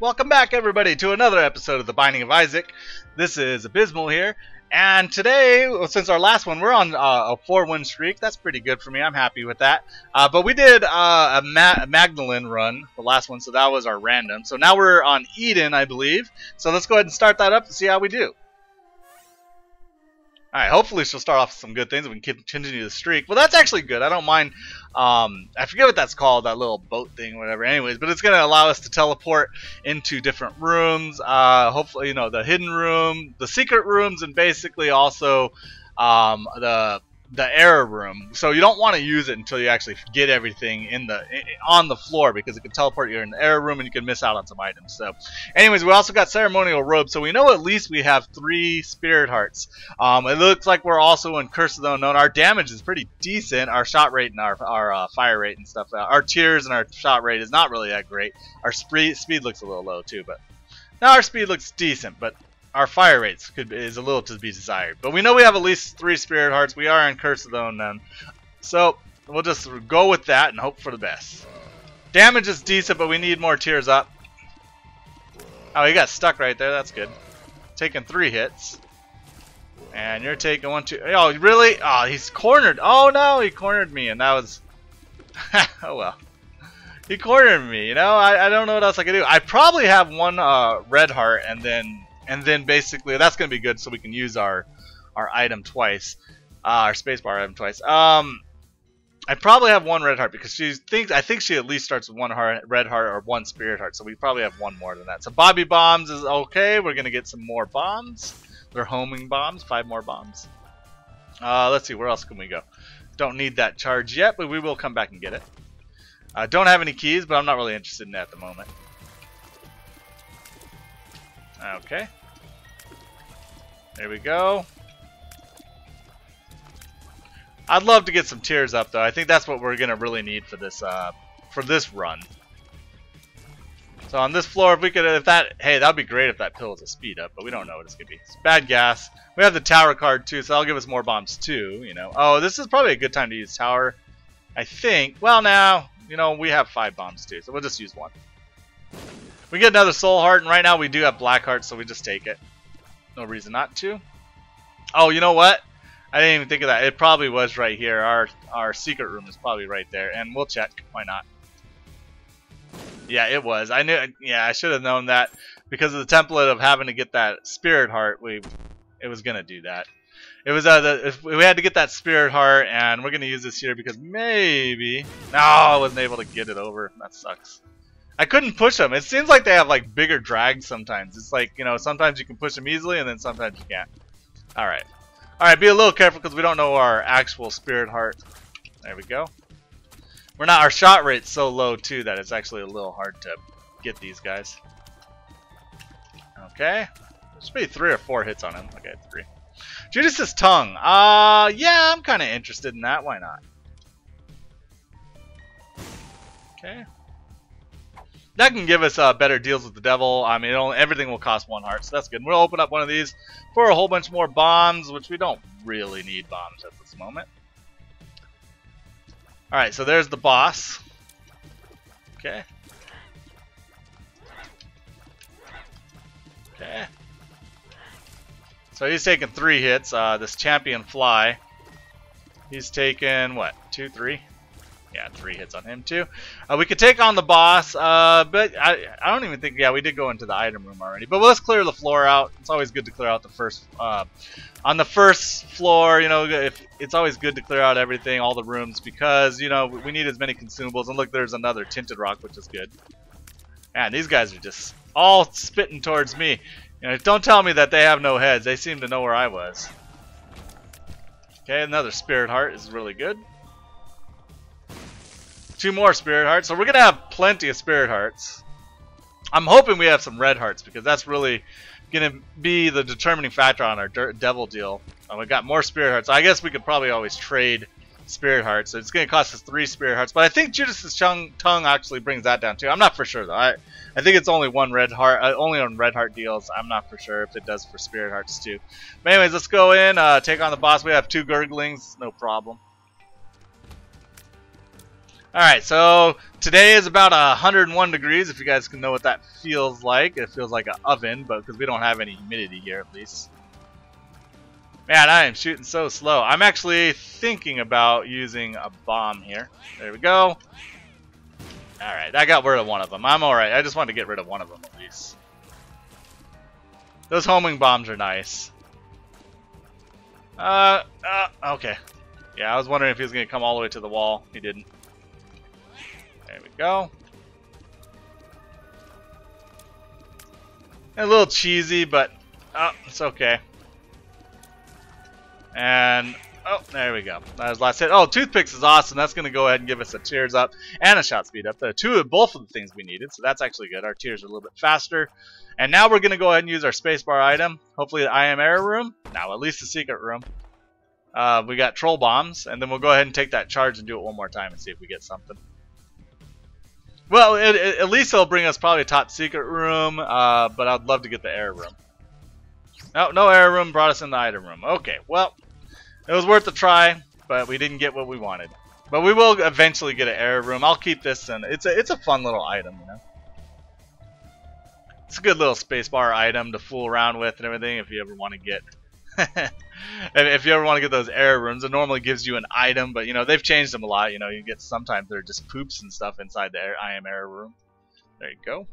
Welcome back, everybody, to another episode of The Binding of Isaac. This is Abbyssmaul here, and today, since our last one, we're on uh, a four-win streak. That's pretty good for me. I'm happy with that. Uh, but we did uh, a, Ma- Magdalene run, the last one, so that was our random. So now we're on Eden, I believe. So let's go ahead and start that up and see how we do. Alright, hopefully she'll start off with some good things and we can continue the streak. Well, that's actually good. I don't mind. Um, I forget what that's called, that little boat thing whatever. Anyways, but it's going to allow us to teleport into different rooms. Uh, hopefully, you know, the hidden room, the secret rooms, and basically also um, the the error room. So you don't want to use it until you actually get everything in the on the floor because it can teleport you in the error room and you can miss out on some items. So, anyways, we also got ceremonial robes, so we know at least we have three spirit hearts. Um, it looks like we're also in Curse of the Unknown. Our damage is pretty decent. Our shot rate and our our uh, fire rate and stuff. Uh, our tears and our shot rate is not really that great. Our speed speed looks a little low too, but now our speed looks decent. But our fire rates could is a little to be desired. But we know we have at least three spirit hearts. We are in Curse of the Unknown. So we'll just go with that and hope for the best. Damage is decent, but we need more tears up. Oh, he got stuck right there. That's good. Taking three hits. And you're taking one, two. Oh, really? Oh, he's cornered. Oh, no, he cornered me, and that was... oh, well. He cornered me, you know? I, I don't know what else I can do. I probably have one uh, red heart, and then and then basically that's going to be good so we can use our our item twice, uh, our spacebar item twice. Um, I probably have one red heart because she thinks I think she at least starts with one heart, red heart or one spirit heart, so we probably have one more than that. So Bobby bombs is okay. We're gonna get some more bombs. They're homing bombs, five more bombs. Uh, let's see, where else can we go? Don't need that charge yet, but we will come back and get it. I uh, don't have any keys, but I'm not really interested in that at the moment. Okay. There we go. I'd love to get some tears up though. I think that's what we're gonna really need for this uh, for this run. So on this floor, if we could, if that, hey, that'd be great if that pill is a speed up, but we don't know what it's gonna be. It's bad gas. We have the tower card too, so that'll give us more bombs too. You know. Oh, this is probably a good time to use tower. I think. Well, now you know we have five bombs too, so we'll just use one. We get another soul heart, and right now we do have black heart, so we just take it. No reason not to. Oh, you know what? I didn't even think of that. It probably was right here. Our our secret room is probably right there, and we'll check. Why not? Yeah, it was. I knew. Yeah, I should have known that because of the template of having to get that spirit heart. We, it was gonna do that. It was uh, the, we had to get that spirit heart, and we're gonna use this here because maybe. No, I wasn't able to get it over. That sucks. I couldn't push them. It seems like they have like bigger drags sometimes. It's like, you know, sometimes you can push them easily and then sometimes you can't. Alright. Alright, be a little careful because we don't know our actual spirit heart. There we go. We're not, our shot rate's so low too that it's actually a little hard to get these guys. Okay. There's maybe three or four hits on him. Okay, three. Judas's tongue. Uh, yeah, I'm kind of interested in that. Why not? Okay. That can give us uh, better deals with the devil. I mean, only, everything will cost one heart, so that's good. we'll open up one of these for a whole bunch more bombs, which we don't really need bombs at this moment. Alright, so there's the boss. Okay. Okay. So he's taking three hits. Uh, this champion fly. He's taken, what, two, three? Yeah, three hits on him too. Uh, we could take on the boss, uh, but I, I don't even think, yeah, we did go into the item room already. But let's clear the floor out. It's always good to clear out the first, uh, on the first floor, you know, if it's always good to clear out everything, all the rooms, because, you know, we need as many consumables. And look, there's another tinted rock, which is good. Man, these guys are just all spitting towards me. You know, don't tell me that they have no heads. They seem to know where I was. Okay, another spirit heart is really good. Two more Spirit Hearts. So we're going to have plenty of Spirit Hearts. I'm hoping we have some Red Hearts because that's really going to be the determining factor on our Devil deal. Uh, we got more Spirit Hearts. I guess we could probably always trade Spirit Hearts. So it's going to cost us three Spirit Hearts. But I think Judas's tongue, tongue actually brings that down too. I'm not for sure though. I, I think it's only one Red Heart, uh, only on Red Heart deals. I'm not for sure if it does for Spirit Hearts too. But anyways, let's go in, uh, take on the boss. We have two Gurglings, no problem. Alright, so today is about 101 degrees, if you guys can know what that feels like. It feels like an oven, but because we don't have any humidity here at least. Man, I am shooting so slow. I'm actually thinking about using a bomb here. There we go. Alright, I got rid of one of them. I'm alright. I just wanted to get rid of one of them at least. Those homing bombs are nice. Uh, uh, okay. Yeah, I was wondering if he was going to come all the way to the wall. He didn't. There we go. A little cheesy, but oh, it's okay. And oh, there we go. That was last hit. Oh, toothpicks is awesome. That's going to go ahead and give us a tears up and a shot speed up. The two of both of the things we needed, so that's actually good. Our tears are a little bit faster. And now we're going to go ahead and use our spacebar item. Hopefully the I am error room. Now at least the secret room. Uh, we got troll bombs, and then we'll go ahead and take that charge and do it one more time and see if we get something. Well, it, it, at least it'll bring us probably a top secret room, uh, but I'd love to get the error room. No, no error room brought us in the item room. Okay, well, it was worth a try, but we didn't get what we wanted. But we will eventually get an error room. I'll keep this, in. it's a it's a fun little item, you know. It's a good little spacebar item to fool around with and everything if you ever want to get if you ever want to get those error rooms, it normally gives you an item, but you know they've changed them a lot. You know, you get sometimes they're just poops and stuff inside the I am error room. There you go.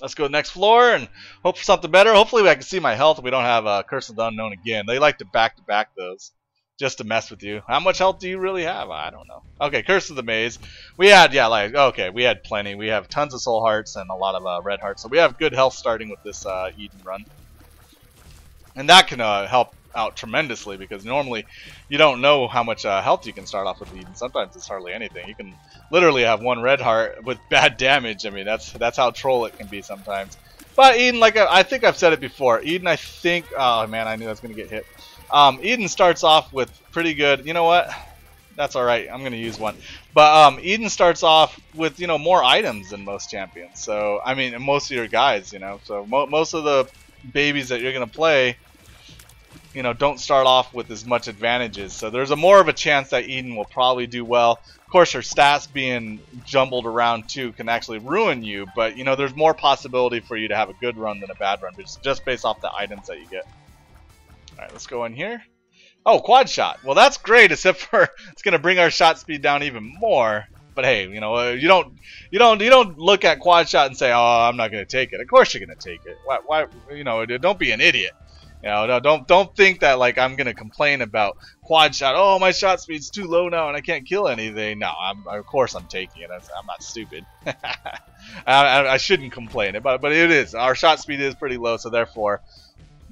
Let's go to the next floor and hope for something better. Hopefully, I can see my health. We don't have uh, Curse of the Unknown again. They like to back to back those just to mess with you. How much health do you really have? I don't know. Okay, Curse of the Maze. We had, yeah, like, okay, we had plenty. We have tons of soul hearts and a lot of uh, red hearts. So we have good health starting with this uh, Eden run. And that can uh, help out tremendously because normally you don't know how much uh, health you can start off with Eden. Sometimes it's hardly anything. You can literally have one red heart with bad damage. I mean, that's that's how troll it can be sometimes. But Eden, like I, I think I've said it before, Eden, I think, oh man, I knew I was going to get hit. Um, Eden starts off with pretty good, you know what? That's alright, I'm going to use one. But um, Eden starts off with, you know, more items than most champions. So, I mean, most of your guys, you know. So, mo most of the babies that you're going to play you know, don't start off with as much advantages. So there's a more of a chance that Eden will probably do well. Of course, her stats being jumbled around too can actually ruin you, but you know, there's more possibility for you to have a good run than a bad run, just, based off the items that you get. Alright, let's go in here. Oh, quad shot. Well, that's great, except for it's going to bring our shot speed down even more. But hey, you know, you don't, you don't, you don't look at quad shot and say, "Oh, I'm not going to take it." Of course, you're going to take it. Why, why, you know, don't be an idiot. You know, don't don't think that like I'm gonna complain about quad shot. Oh, my shot speed's too low now and I can't kill anything. No, I'm, of course I'm taking it. I'm not stupid. I, I, shouldn't complain, but but it is. Our shot speed is pretty low, so therefore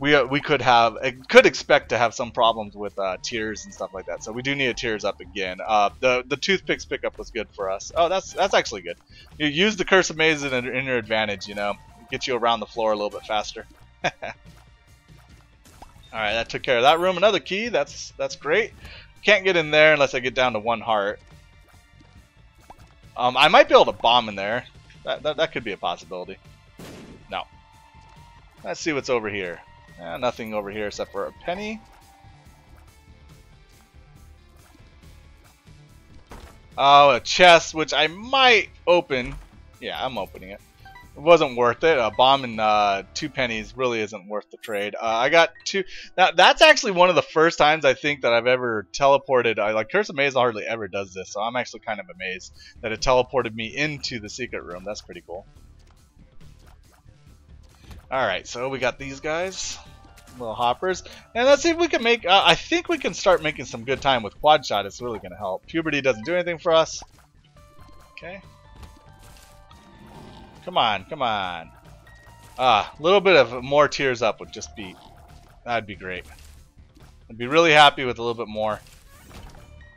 we uh, we could have could expect to have some problems with uh, tears and stuff like that. So we do need a tears up again. Uh, the the toothpicks pickup was good for us. Oh, that's that's actually good. You use the curse of maze in, in your advantage. You know, get you around the floor a little bit faster. Alright, that took care of that room. Another key, that's that's great. Can't get in there unless I get down to one heart. Um, I might be able to bomb in there. That, that, that could be a possibility. No. Let's see what's over here. Eh, nothing over here except for a penny. Oh, a chest, which I might open. Yeah, I'm opening it it wasn't worth it. A bomb and uh, two pennies really isn't worth the trade. Uh, I got two. Now that's actually one of the first times I think that I've ever teleported. I like Curse of Maze hardly ever does this, so I'm actually kind of amazed that it teleported me into the secret room. That's pretty cool. All right, so we got these guys, little hoppers, and let's see if we can make. Uh, I think we can start making some good time with quad shot. It's really going to help. Puberty doesn't do anything for us. Okay. Come on, come on. Ah, a little bit of more tears up would just be, that'd be great. I'd be really happy with a little bit more.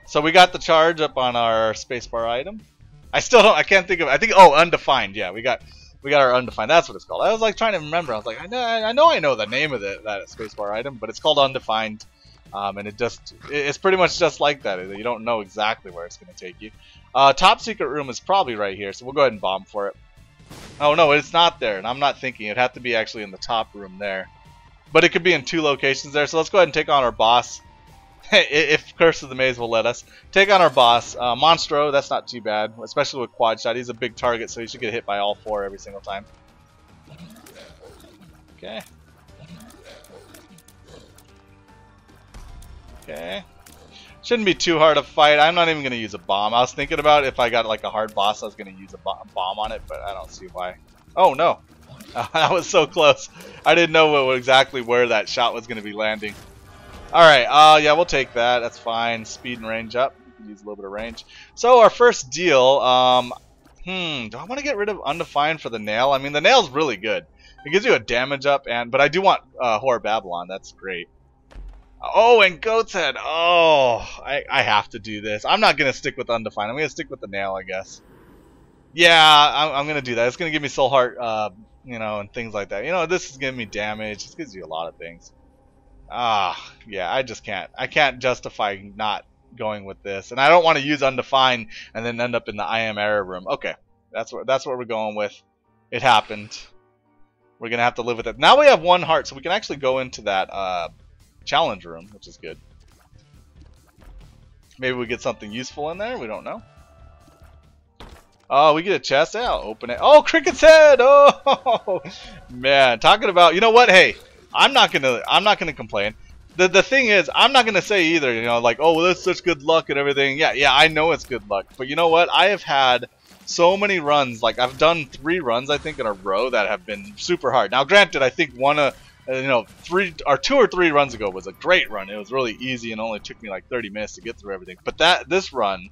So we got the charge up on our spacebar item. I still don't, I can't think of, I think, oh, undefined, yeah, we got, we got our undefined, that's what it's called. I was like trying to remember, I was like, I know, I know I know the name of it, that spacebar item, but it's called undefined. Um, and it just, it's pretty much just like that. You don't know exactly where it's going to take you. Uh, top secret room is probably right here, so we'll go ahead and bomb for it. Oh no, it's not there, and I'm not thinking. It'd have to be actually in the top room there. But it could be in two locations there, so let's go ahead and take on our boss. if Curse of the Maze will let us. Take on our boss. Uh, Monstro, that's not too bad, especially with Quad Shot. He's a big target, so he should get hit by all four every single time. Okay. Okay. Shouldn't be too hard to fight. I'm not even going to use a bomb. I was thinking about if I got like a hard boss, I was going to use a bomb on it, but I don't see why. Oh, no. that was so close. I didn't know exactly where that shot was going to be landing. Alright, uh, yeah, we'll take that. That's fine. Speed and range up. Use a little bit of range. So, our first deal, um, hmm, do I want to get rid of Undefined for the nail? I mean, the nail's really good. It gives you a damage up, and but I do want uh, Whore Babylon. That's great. Oh, and Goat's Head. Oh, I, I have to do this. I'm not going to stick with Undefined. I'm going to stick with the nail, I guess. Yeah, I'm, I'm going to do that. It's going to give me Soul Heart, uh, you know, and things like that. You know, this is giving me damage. This gives you a lot of things. Ah, yeah, I just can't. I can't justify not going with this. And I don't want to use Undefined and then end up in the I am error room. Okay, that's what, that's what we're going with. It happened. We're to have to live with it. Now we have one heart, so we can actually go into that... Uh, challenge room, which is good. Maybe we get something useful in there. We don't know. Oh, we get a chest. I'll open it. Oh, Cricket's head. Oh, man. Talking about, you know what? Hey, I'm not gonna, I'm not gonna complain. The the thing is, I'm not gonna say either. You know, like, oh, well, that's such good luck and everything. Yeah, yeah, I know it's good luck. But you know what? I have had so many runs. Like, I've done three runs, I think, in a row that have been super hard. Now, granted, I think one of you know, three or two or three runs ago was a great run. It was really easy and only took me like 30 minutes to get through everything. But that this run,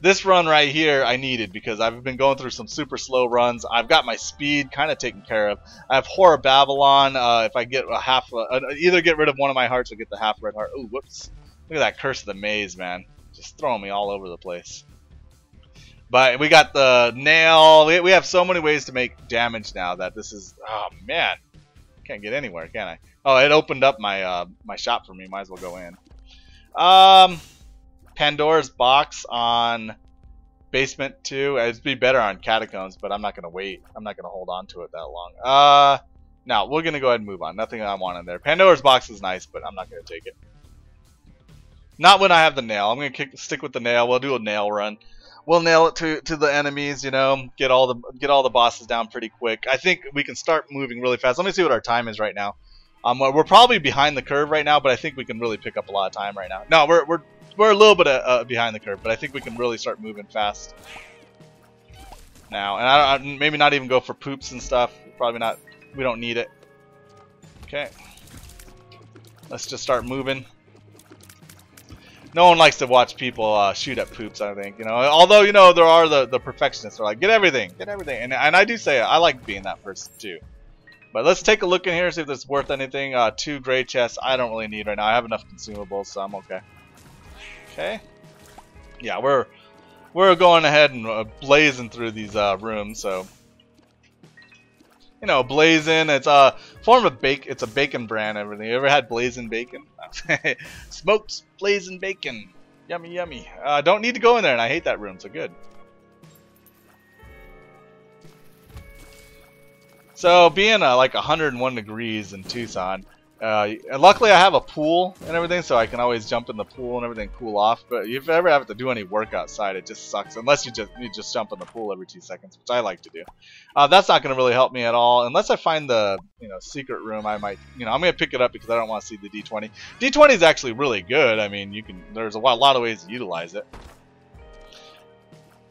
this run right here, I needed because I've been going through some super slow runs. I've got my speed kind of taken care of. I have Whore of Babylon. Uh, if I get a half, uh, either get rid of one of my hearts or get the half red heart. Ooh, whoops! Look at that curse of the maze, man. Just throwing me all over the place. But we got the nail. We, have so many ways to make damage now that this is, oh man. Can't get anywhere, can I? Oh, it opened up my uh, my shop for me. Might as well go in. Um, Pandora's box on basement two. It'd be better on catacombs, but I'm not gonna wait. I'm not gonna hold on to it that long. Uh, now we're gonna go ahead and move on. Nothing I want in there. Pandora's box is nice, but I'm not gonna take it. Not when I have the nail. I'm gonna kick, stick with the nail. We'll do a nail run we'll nail it to to the enemies. You know, get all the get all the bosses down pretty quick. I think we can start moving really fast. Let me see what our time is right now. Um, we're probably behind the curve right now, but I think we can really pick up a lot of time right now. No, we're we're we're a little bit uh, uh behind the curve, but I think we can really start moving fast now. And I, I maybe not even go for poops and stuff. Probably not. We don't need it. Okay. Let's just start moving no one likes to watch people uh, shoot at poops. I think you know. Although you know there are the the perfectionists who are like get everything, get everything, and and I do say I like being that person too. But let's take a look in here see if it's worth anything. Uh, two gray chests I don't really need right now. I have enough consumables, so I'm okay. Okay. Yeah, we're we're going ahead and uh, blazing through these uh, rooms, so you know, blazing. It's a form of bake. It's a bacon brand. Everything. You ever had blazing bacon? Smoked blazing bacon. Yummy, yummy. Uh, don't need to go in there, and I hate that room. So good. So being uh, like 101 degrees in Tucson, uh, luckily, I have a pool and everything, so I can always jump in the pool and everything cool off. But if you ever have to do any work outside, it just sucks. Unless you just you just jump in the pool every two seconds, which I like to do. Uh, that's not going to really help me at all. Unless I find the you know secret room, I might you know I'm going to pick it up because I don't want to see the D20. D20 is actually really good. I mean, you can there's a lot of ways to utilize it.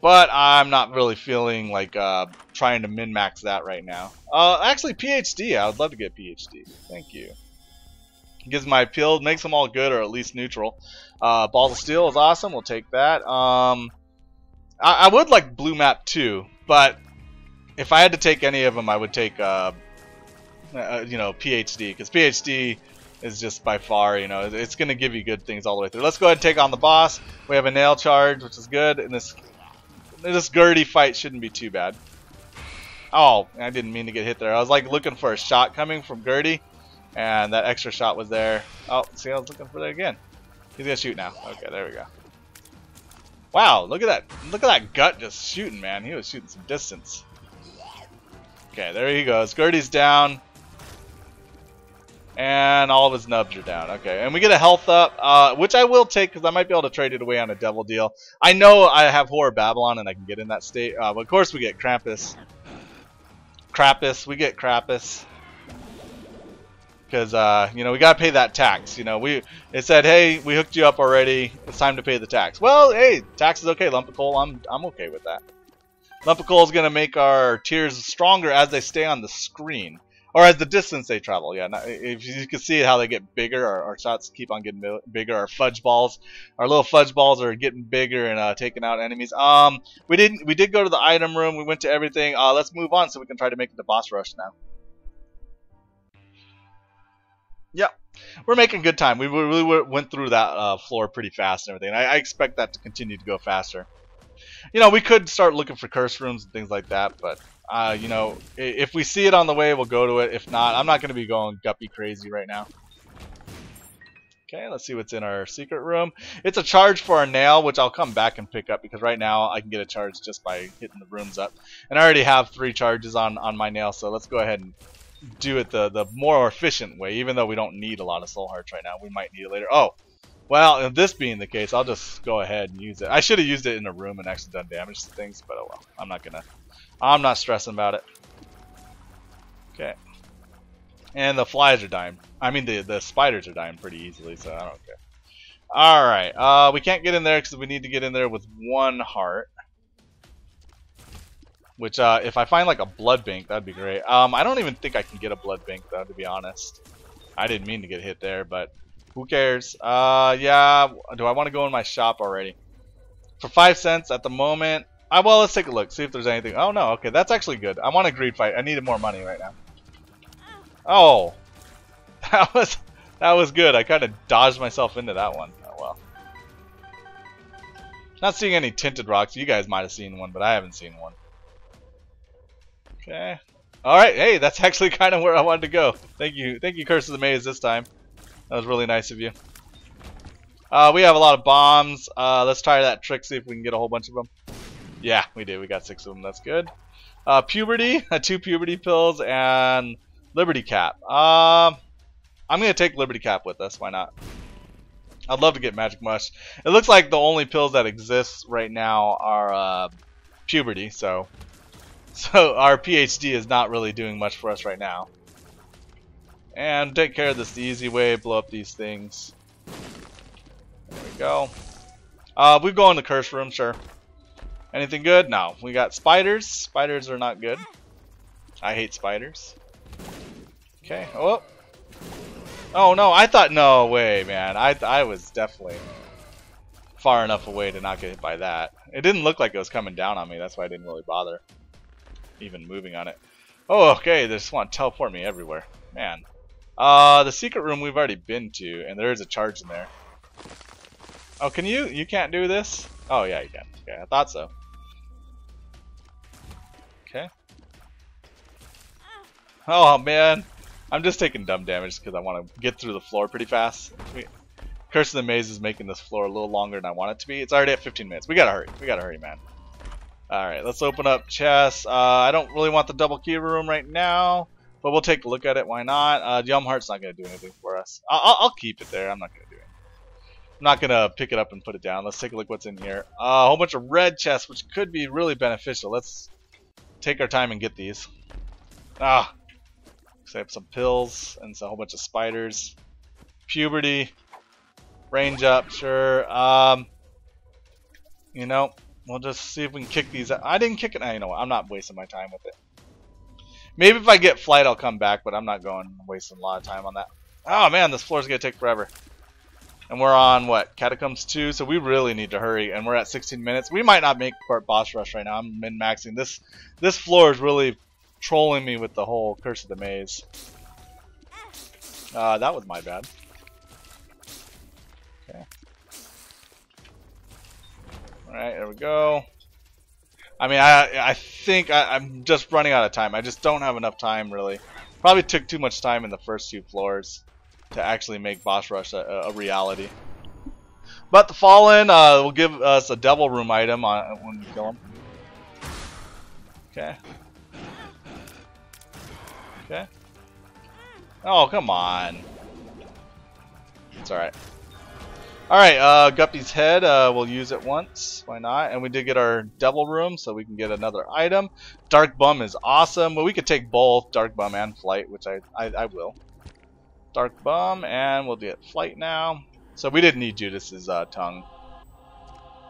But I'm not really feeling like uh, trying to min-max that right now. Uh, actually, PhD. I would love to get PhD. Thank you. Gives my appeal, makes them all good or at least neutral. Uh, Balls of Steel is awesome. We'll take that. Um, I, I, would like Blue Map too, but if I had to take any of them, I would take uh, uh, you know PhD because PhD is just by far you know it's going to give you good things all the way through. Let's go ahead and take on the boss. We have a nail charge, which is good, and this this Gurdy fight shouldn't be too bad. Oh, I didn't mean to get hit there. I was like looking for a shot coming from Gurdy, and that extra shot was there. Oh, see, I was looking for that again. He's gonna shoot now. Okay, there we go. Wow, look at that. Look at that gut just shooting, man. He was shooting some distance. Okay, there he goes. Gurdy's down. And all of his nubs are down. Okay, and we get a health up, uh, which I will take because I might be able to trade it away on a devil deal. I know I have Whore of Babylon and I can get in that state. Uh, but of course we get Krampus. Krampus, we get Krampus. Because, uh, you know, we got to pay that tax. You know, we it said, hey, we hooked you up already. It's time to pay the tax. Well, hey, tax is okay. Lump of coal, I'm, I'm okay with that. Lump of coal is to make our tears stronger as they stay on the screen. Or as the distance they travel, yeah. if you can see how they get bigger, our, our, shots keep on getting bigger. Our fudge balls, our little fudge balls are getting bigger and uh, taking out enemies. Um, we didn't, we did go to the item room. We went to everything. Uh, let's move on so we can try to make it the boss rush now. We're making good time. We really went through that uh, floor pretty fast and everything. I, I expect that to continue to go faster. You know, we could start looking for curse rooms and things like that, but uh, you know, if we see it on the way, we'll go to it. If not, I'm not going to be going guppy crazy right now. Okay, let's see what's in our secret room. It's a charge for our nail, which I'll come back and pick up because right now I can get a charge just by hitting the rooms up. And I already have three charges on, on my nail, so let's go ahead and do it the, the more efficient way, even though we don't need a lot of soul hearts right now. We might need it later. Oh, well, this being the case, I'll just go ahead and use it. I should have used it in a room and actually done damage to things, but oh well. I'm not gonna I'm not stressing about it. Okay. And the flies are dying. I mean, the, the spiders are dying pretty easily, so I don't care. Alright, uh, we can't get in there because we need to get in there with one heart. Which, uh, if I find like a blood bank, that'd be great. Um, I don't even think I can get a blood bank, though, to be honest. I didn't mean to get hit there, but who cares? Uh, yeah, do I want to go in my shop already? For five cents at the moment, uh, well, let's take a look, see if there's anything. Oh, no, okay, that's actually good. I want a greed fight. I needed more money right now. Oh, that was that was good. I kind of dodged myself into that one. Oh, well. Not seeing any tinted rocks. You guys might have seen one, but I haven't seen one. Okay. Alright, hey, that's actually kind of where I wanted to go. Thank you. Thank you, Curse of the Maze, this time. That was really nice of you. Uh, we have a lot of bombs. Uh, let's try that trick, see if we can get a whole bunch of them. Yeah, we did. We got six of them. That's good. Uh, puberty, uh, two puberty pills, and Liberty Cap. Um, I'm gonna take Liberty Cap with us. Why not? I'd love to get Magic Mush. It looks like the only pills that exist right now are uh, puberty, so so our PhD is not really doing much for us right now. And take care of this the easy way. Blow up these things. There we go. Uh, we go in the curse room, sure. Anything good? No. We got spiders. Spiders are not good. I hate spiders. Okay. Oh. Oh no, I thought no way, man. I I was definitely far enough away to not get hit by that. It didn't look like it was coming down on me. That's why I didn't really bother even moving on it. Oh, okay. They just want to teleport me everywhere. Man. Uh, the secret room we've already been to, and there is a charge in there. Oh, can you? You can't do this? Oh, yeah, you can. Okay, I thought so. Okay. Oh man, I'm just taking dumb damage because I want to get through the floor pretty fast. Curse of the Maze is making this floor a little longer than I want it to be. It's already at 15 minutes. We gotta hurry. We gotta hurry, man. Alright, let's open up chests. Uh, I don't really want the double key room right now, but we'll take a look at it. Why not? Uh, Yum Heart's not gonna do anything for us. I'll, I'll keep it there. I'm not gonna do it. I'm not gonna pick it up and put it down. Let's take a look what's in here. Uh, a whole bunch of red chests, which could be really beneficial. Let's take our time and get these. Ah, save some pills and a whole bunch of spiders. Puberty, range up, sure. Um, you know, we'll just see if we can kick these. Out. I didn't kick it. I you know? I'm not wasting my time with it. Maybe if I get flight, I'll come back, but I'm not going wasting a lot of time on that. Oh man, this floor's gonna take forever. And we're on, what, Catacombs 2, so we really need to hurry, and we're at 16 minutes. We might not make part boss rush right now. I'm min-maxing. This this floor is really trolling me with the whole Curse of the Maze. Uh, that was my bad. Alright, there we go. I mean, I I think I, I'm just running out of time. I just don't have enough time, really. Probably took too much time in the first few floors to actually make boss rush a, a reality. But the Fallen uh, will give us a Devil Room item on, when we kill him. Okay. Okay. Oh, come on. It's alright. Alright, uh, Guppy's head, uh, we'll use it once. Why not? And we did get our devil room, so we can get another item. Dark Bum is awesome. Well, we could take both Dark Bum and Flight, which I, I, I will. Dark Bum, and we'll get Flight now. So we didn't need Judas's uh, tongue.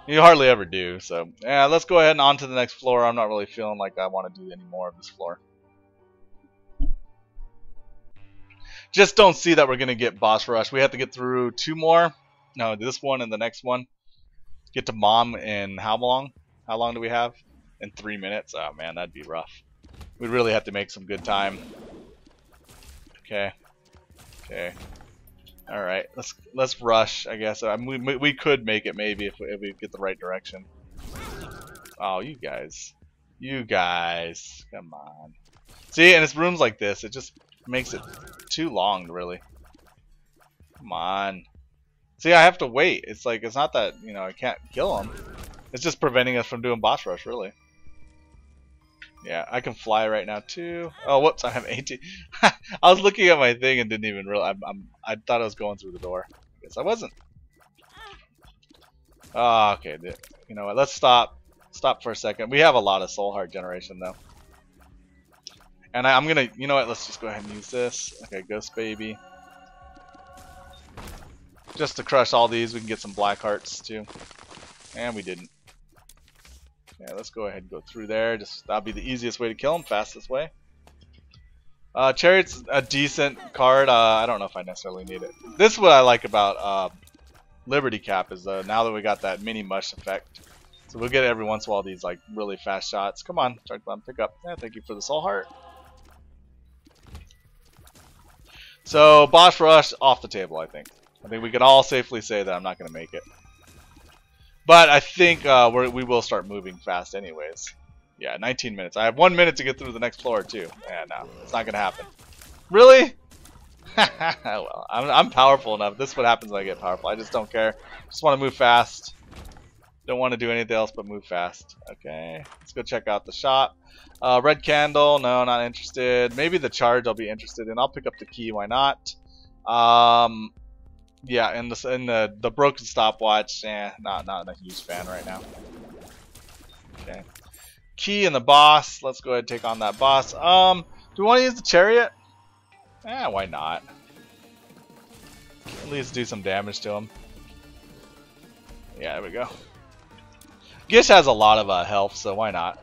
You hardly ever do, so yeah, let's go ahead and on to the next floor. I'm not really feeling like I want to do any more of this floor. Just don't see that we're going to get boss rush. We have to get through two more no, this one and the next one. Get to mom in how long? How long do we have? In three minutes? Oh man, that'd be rough. We'd really have to make some good time. Okay. Okay. All right. Let's let's rush. I guess I mean, we we could make it maybe if we, if we get the right direction. Oh, you guys, you guys, come on. See, and it's rooms like this. It just makes it too long, really. Come on. See, I have to wait. It's like, it's not that, you know, I can't kill him. It's just preventing us from doing boss rush, really. Yeah, I can fly right now, too. Oh, whoops, I have 18. I was looking at my thing and didn't even realize. I'm, I'm, I thought I was going through the door. I Guess I wasn't. Oh, okay. You know what? Let's stop. Stop for a second. We have a lot of soul heart generation, though. And I, I'm gonna, you know what? Let's just go ahead and use this. Okay, Ghost Baby. Just to crush all these, we can get some black hearts too. And we didn't. Yeah, let's go ahead and go through there. Just that'll be the easiest way to kill him, fastest way. Uh, Chariot's a decent card. Uh, I don't know if I necessarily need it. This is what I like about uh, Liberty Cap is uh, now that we got that mini mush effect. So we'll get every once in a while these like really fast shots. Come on, Dark Bum, pick up. Yeah, thank you for the soul heart. So boss rush off the table, I think. I think we can all safely say that I'm not going to make it. But I think uh, we will start moving fast anyways. Yeah, 19 minutes. I have one minute to get through the next floor too. Yeah, no, it's not going to happen. Really? well, I'm, I'm powerful enough. This is what happens when I get powerful. I just don't care. Just want to move fast. Don't want to do anything else but move fast. Okay, let's go check out the shop. Uh, red candle, no, not interested. Maybe the charge I'll be interested in. I'll pick up the key, why not? Um, yeah, and the and the the broken stopwatch, eh, not not a huge fan right now. Okay. Key and the boss. Let's go ahead and take on that boss. Um, do we want to use the chariot? Eh, why not? At least do some damage to him. Yeah, there we go. Gish has a lot of uh, health, so why not?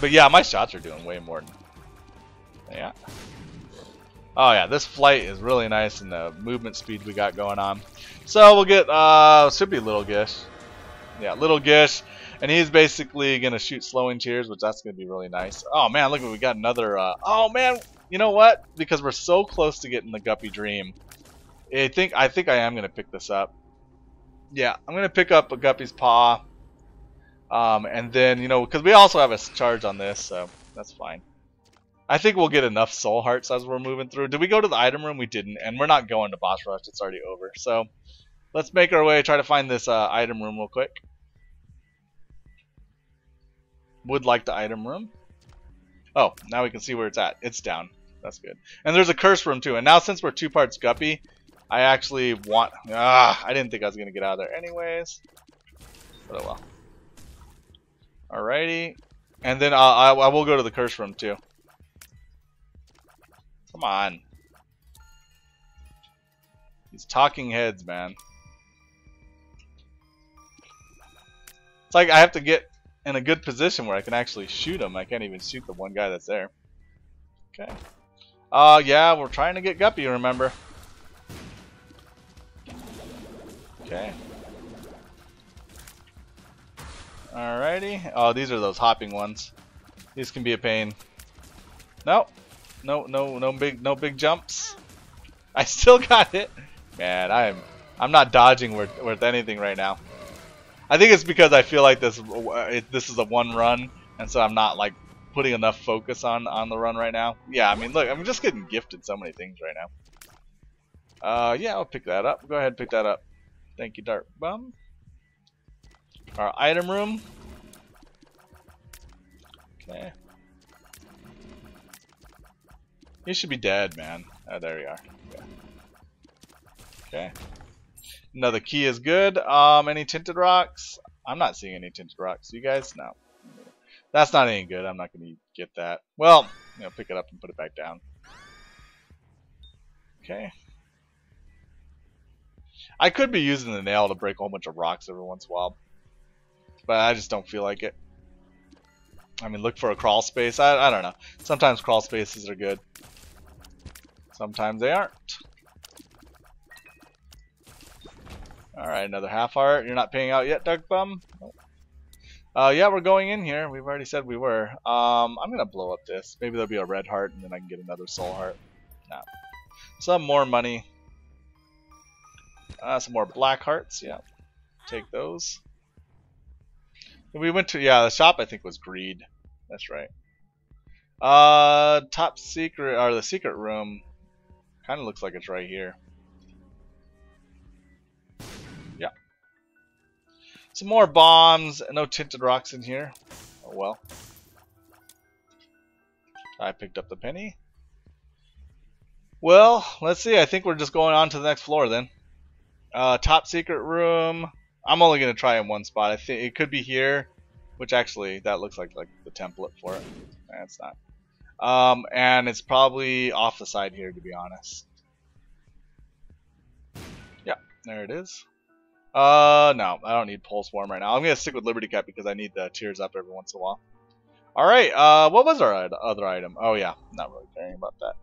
But yeah, my shots are doing way more. Than... Yeah. Oh yeah, this flight is really nice and the movement speed we got going on. So we'll get, uh, should be Little Gish. Yeah, Little Gish. And he's basically going to shoot slowing tears, which that's going to be really nice. Oh man, look, at we got another, uh, oh man, you know what? Because we're so close to getting the Guppy Dream, I think, I think I am going to pick this up. Yeah, I'm going to pick up a Guppy's Paw. Um, and then, you know, because we also have a charge on this, so that's fine. I think we'll get enough soul hearts as we're moving through. Did we go to the item room? We didn't, and we're not going to boss rush. It's already over. So let's make our way, try to find this uh, item room real quick. Would like the item room. Oh, now we can see where it's at. It's down. That's good. And there's a curse room too. And now since we're two parts guppy, I actually want... Ah, I didn't think I was going to get out of there anyways. But oh well. Alrighty. And then uh, I, I will go to the curse room too. Come on. These talking heads, man. It's like I have to get in a good position where I can actually shoot them. I can't even shoot the one guy that's there. Okay. Uh, yeah, we're trying to get Guppy, remember. Okay. Alrighty. Oh, these are those hopping ones. These can be a pain. Nope. No, no, no big, no big jumps. I still got it. Man, I'm, I'm not dodging worth, worth anything right now. I think it's because I feel like this, it, this is a one run, and so I'm not like putting enough focus on on the run right now. Yeah, I mean, look, I'm just getting gifted so many things right now. Uh, yeah, I'll pick that up. Go ahead, pick that up. Thank you, Dark Bum. Our item room. Okay. He should be dead, man. Oh, there you are. Okay. okay. Another key is good. Um, any tinted rocks? I'm not seeing any tinted rocks. You guys? No. That's not any good. I'm not going to get that. Well, you know, pick it up and put it back down. Okay. I could be using the nail to break a whole bunch of rocks every once in a while. But I just don't feel like it. I mean, look for a crawl space. I, I don't know. Sometimes crawl spaces are good. Sometimes they aren't. Alright, another half heart. You're not paying out yet, Dark Bum? Uh, yeah, we're going in here. We've already said we were. Um, I'm gonna blow up this. Maybe there'll be a red heart, and then I can get another soul heart. No. Some more money. Uh, some more black hearts. Yeah, take those. We went to yeah, the shop I think was greed. That's right. Uh, top secret or the secret room. Kind of looks like it's right here. Yeah. Some more bombs. No tinted rocks in here. Oh well. I picked up the penny. Well, let's see. I think we're just going on to the next floor then. Uh, top secret room. I'm only going to try in one spot. I think it could be here, which actually that looks like like the template for it. That's not. Um, and it's probably off the side here, to be honest. Yeah, there it is. Uh, no, I don't need Pulse Worm right now. I'm going to stick with Liberty Cap because I need the Tears Up every once in a while. Alright, uh, what was our other item? Oh yeah, not really caring about that.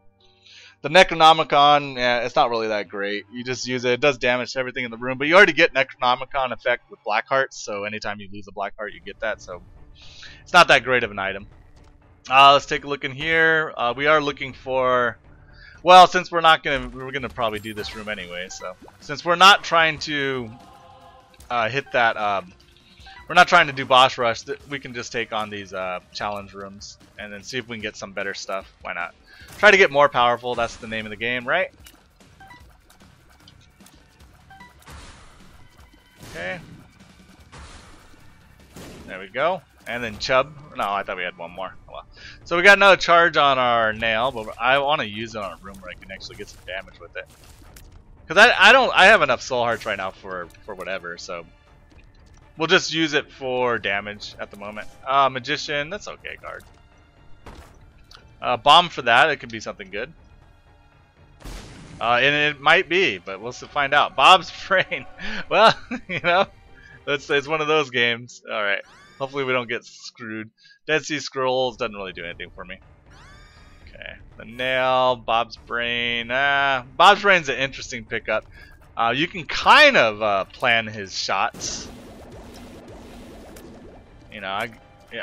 The Necronomicon, yeah, it's not really that great. You just use it. It does damage to everything in the room, but you already get Necronomicon effect with Black Hearts, so anytime you lose a Black Heart, you get that, so it's not that great of an item. Uh, let's take a look in here. Uh, we are looking for... Well, since we're not gonna, we're gonna probably do this room anyway. So, since we're not trying to uh, hit that. Um, we're not trying to do boss rush. We can just take on these uh, challenge rooms and then see if we can get some better stuff. Why not? Try to get more powerful. That's the name of the game, right? Okay. There we go. And then Chub. No, I thought we had one more. Oh, well. So we got another charge on our nail, but I want to use it on a room where I can actually get some damage with it. Because I, I don't I have enough soul hearts right now for for whatever, so we'll just use it for damage at the moment. Uh, magician, that's okay, guard. Uh, bomb for that, it could be something good. Uh, and it might be, but we'll find out. Bob's brain. well, you know, it's, it's one of those games. All right. Hopefully we don't get screwed. Dead Sea Scrolls doesn't really do anything for me. Okay, the nail, Bob's brain. Ah, Bob's brain's an interesting pickup. Uh, you can kind of uh, plan his shots. You know, I,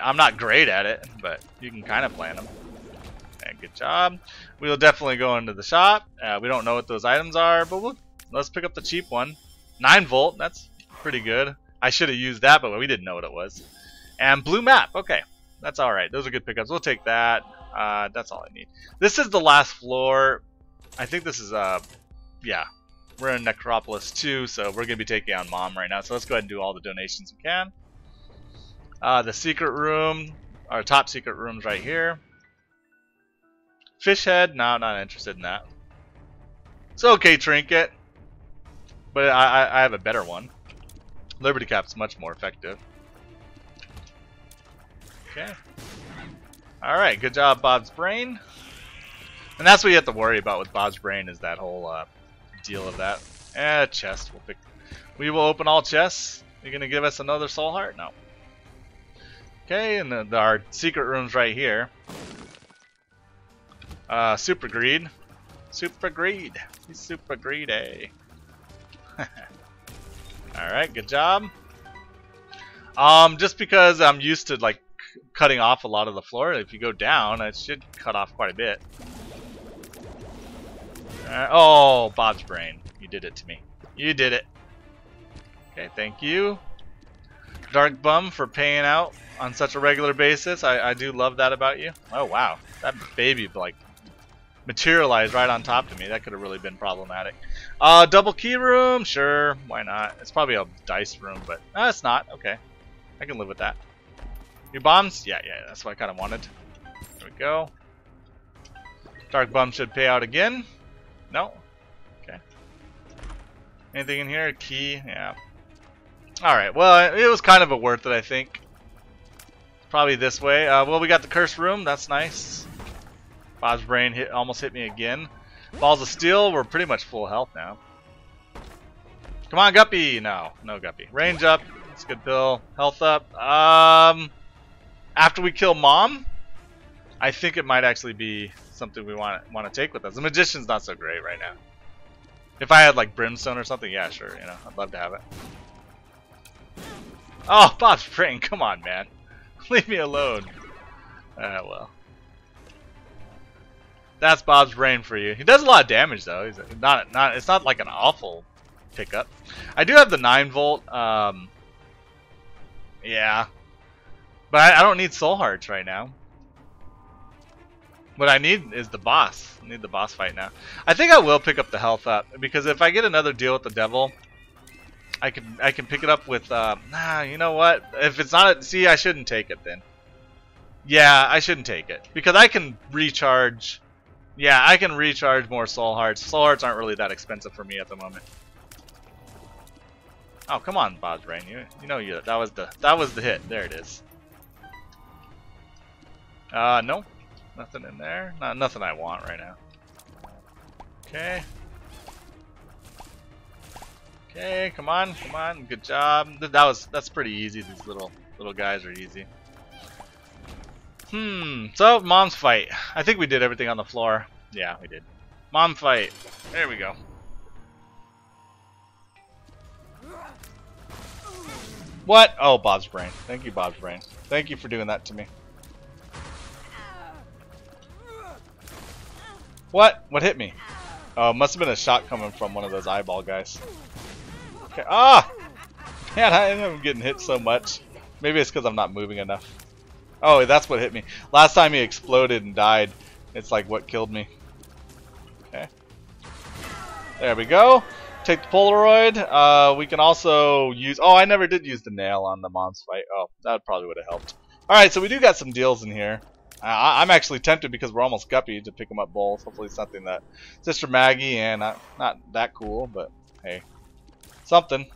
I'm not great at it, but you can kind of plan them. Okay, good job. We'll definitely go into the shop. Uh, we don't know what those items are, but we'll, let's pick up the cheap one. 9 volt, that's pretty good. I should have used that, but we didn't know what it was. And blue map, okay. That's alright. Those are good pickups. We'll take that. Uh, that's all I need. This is the last floor. I think this is, uh, yeah. We're in Necropolis 2, so we're going to be taking on Mom right now. So let's go ahead and do all the donations we can. Uh, the secret room, our top secret room's right here. Fish head, no, not interested in that. It's okay, trinket, but I, I, I have a better one. Liberty Cap's much more effective. Okay. Alright, good job, Bob's Brain. And that's what you have to worry about with Bob's Brain is that whole uh, deal of that. Eh, chest. We'll pick. We will open all chests. You're gonna give us another soul heart? No. Okay, and the, the, our secret room's right here. Uh, super greed. Super greed. He's super greedy. Alright, good job. Um, just because I'm used to like cutting off a lot of the floor. If you go down, it should cut off quite a bit. Uh, oh, Bob's brain. You did it to me. You did it. Okay, thank you. Dark Bum for paying out on such a regular basis. I, I do love that about you. Oh, wow. That baby, like, materialized right on top of me. That could have really been problematic. Uh, double key room? Sure, why not? It's probably a dice room, but no, it's not. Okay. I can live with that. New bombs? Yeah, yeah, that's what I kind of wanted. There we go. Dark Bum should pay out again. No? Okay. Anything in here? A Key? Yeah. Alright, well, it was kind of a worth it, I think. Probably this way. Uh, well, we got the cursed room. That's nice. Bob's brain hit almost hit me again. Balls of steel. We're pretty much full health now. Come on, Guppy. No, no Guppy. Range up. That's a good pill. Health up. Um, after we kill Mom, I think it might actually be something we want want to take with us. The Magician's not so great right now. If I had like Brimstone or something, yeah, sure. You know, I'd love to have it. Oh, Bob's brain. Come on, man. Leave me alone. Ah, well. That's Bob's brain for you. He does a lot of damage though. He's not not. It's not like an awful pickup. I do have the nine volt. Um, yeah, but I, I don't need soul hearts right now. What I need is the boss. I need the boss fight now. I think I will pick up the health up because if I get another deal with the devil, I can I can pick it up with. Uh, nah, you know what? If it's not, see, I shouldn't take it then. Yeah, I shouldn't take it because I can recharge yeah, I can recharge more soul hearts. Soul hearts aren't really that expensive for me at the moment. Oh, come on, Bob's Brain. You you know you that was the that was the hit. There it is. Uh no. Nothing in there. Not nothing I want right now. Okay. Okay, come on, come on, good job. That was that's pretty easy. These little little guys are easy. Hmm, so mom's fight. I think we did everything on the floor. Yeah, we did. Mom fight. There we go. What? Oh, Bob's brain. Thank you, Bob's brain. Thank you for doing that to me. What? What hit me? Oh, must have been a shot coming from one of those eyeball guys. Okay. Ah! Man, I am getting hit so much. Maybe it's because I'm not moving enough. Oh, that's what hit me. Last time he exploded and died, it's like what killed me. Okay. There we go. Take the Polaroid. Uh, we can also use... Oh, I never did use the nail on the Mom's fight. Oh, that probably would have helped. Alright, so we do got some deals in here. Uh, I'm actually tempted because we're almost guppy to pick them up both. Hopefully something that Sister Maggie and not, not that cool, but hey, something.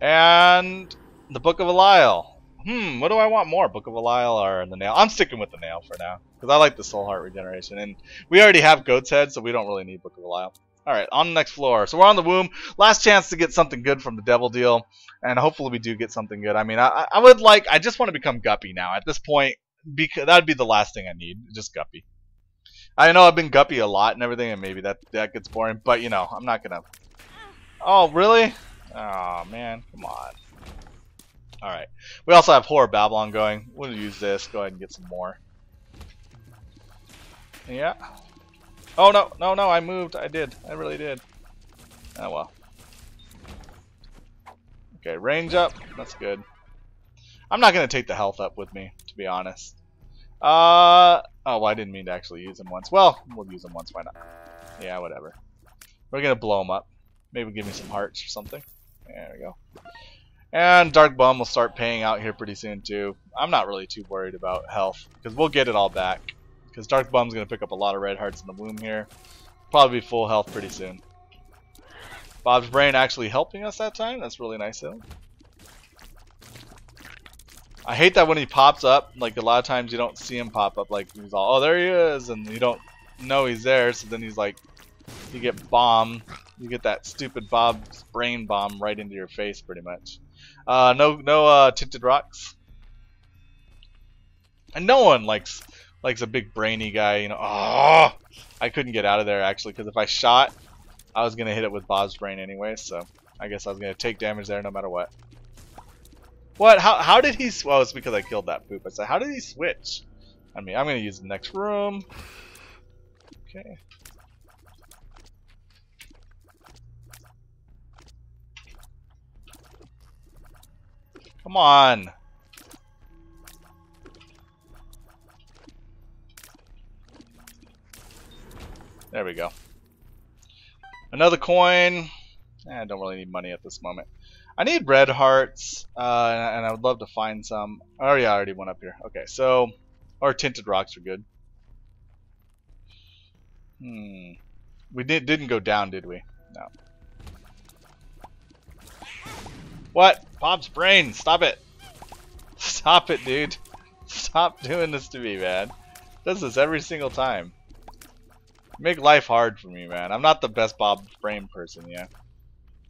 And the Book of Belial. Hmm, what do I want more? Book of Belial or the nail? I'm sticking with the nail for now. Because I like the soul heart regeneration. And we already have Goat's Head, so we don't really need Book of Belial. Alright, on the next floor. So we're on the womb. Last chance to get something good from the devil deal. And hopefully we do get something good. I mean, I, I would like, I just want to become Guppy now. At this point, because that would be the last thing I need. Just Guppy. I know I've been Guppy a lot and everything, and maybe that, that gets boring. But, you know, I'm not to... Oh, really? Oh, man. Come on. Alright. We also have Whore of Babylon going. We'll use this. Go ahead and get some more. Yeah. Oh, no. No, no. I moved. I did. I really did. Oh, well. Okay, range up. That's good. I'm not going to take the health up with me, to be honest. Uh, oh, well, I didn't mean to actually use them once. Well, we'll use them once. Why not? Yeah, whatever. We're going to blow them up. Maybe give me some hearts or something. There we go. And Dark Bum will start paying out here pretty soon too. I'm not really too worried about health because we'll get it all back. Because Dark Bum's going to pick up a lot of red hearts in the womb here. Probably be full health pretty soon. Bob's Brain actually helping us that time. That's really nice of him. I hate that when he pops up, like a lot of times you don't see him pop up, like he's all, oh there he is, and you don't know he's there, so then he's like, you get bombed, you get that stupid Bob's brain bomb right into your face pretty much. Uh, no, no uh, tinted rocks. And no one likes likes a big brainy guy. You know, oh, I couldn't get out of there actually because if I shot, I was gonna hit it with Bob's brain anyway. So I guess I was gonna take damage there no matter what. What? How? How did he? Well, it's because I killed that poop. I said, how did he switch? I mean, I'm gonna use the next room. Okay. Come on. There we go. Another coin. Eh, I don't really need money at this moment. I need red hearts, uh, and I would love to find some. Oh yeah, I already went up here. Okay, so, or tinted rocks are good. Hmm. We did, didn't go down, did we? No. What? Bob's brain! Stop it! Stop it, dude! Stop doing this to me, man. Does this every single time. make life hard for me, man. I'm not the best Bob brain person, yeah.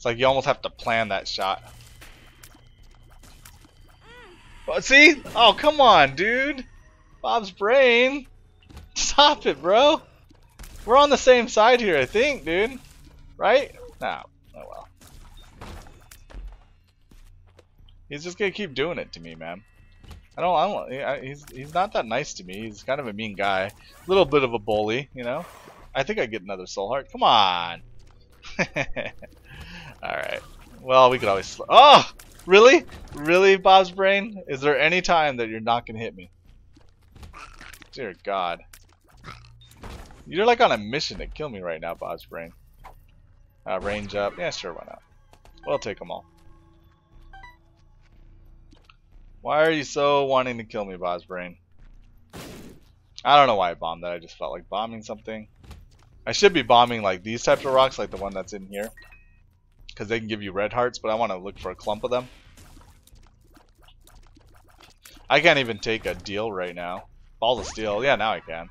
It's like you almost have to plan that shot. But see? Oh, come on, dude. Bob's brain. Stop it, bro. We're on the same side here, I think, dude. Right? No. Oh well. He's just gonna keep doing it to me, man. I don't. I don't. He's he's not that nice to me. He's kind of a mean guy. A little bit of a bully, you know. I think I get another soul heart. Come on. All right. Well, we could always. Oh, really? Really, Bob's brain? Is there any time that you're not gonna hit me? Dear God. You're like on a mission to kill me right now, Bob's brain. Uh, range up. Yeah, sure, why not? We'll take them all. Why are you so wanting to kill me, Bob's brain? I don't know why I bombed that. I just felt like bombing something. I should be bombing like these types of rocks, like the one that's in here. Because they can give you red hearts, but I want to look for a clump of them. I can't even take a deal right now. Balls of steel. Yeah, now I can.